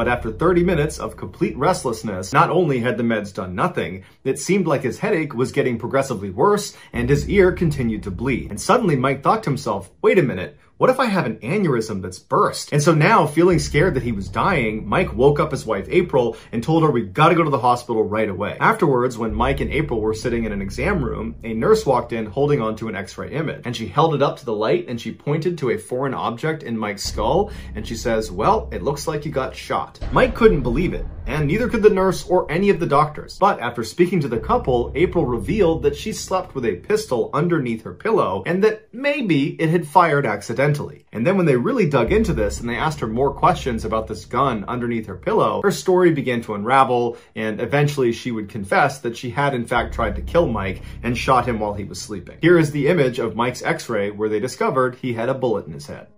But after 30 minutes of complete restlessness, not only had the meds done nothing, it seemed like his headache was getting progressively worse and his ear continued to bleed. And suddenly Mike thought to himself, wait a minute, what if I have an aneurysm that's burst? And so now, feeling scared that he was dying, Mike woke up his wife April and told her we gotta go to the hospital right away. Afterwards, when Mike and April were sitting in an exam room, a nurse walked in holding onto an x-ray image. And she held it up to the light and she pointed to a foreign object in Mike's skull and she says, well, it looks like you got shot. Mike couldn't believe it, and neither could the nurse or any of the doctors. But after speaking to the couple, April revealed that she slept with a pistol underneath her pillow and that maybe it had fired accidentally And then when they really dug into this and they asked her more questions about this gun underneath her pillow, her story began to unravel and eventually she would confess that she had in fact tried to kill Mike and shot him while he was sleeping. Here is the image of Mike's x-ray where they discovered he had a bullet in his head.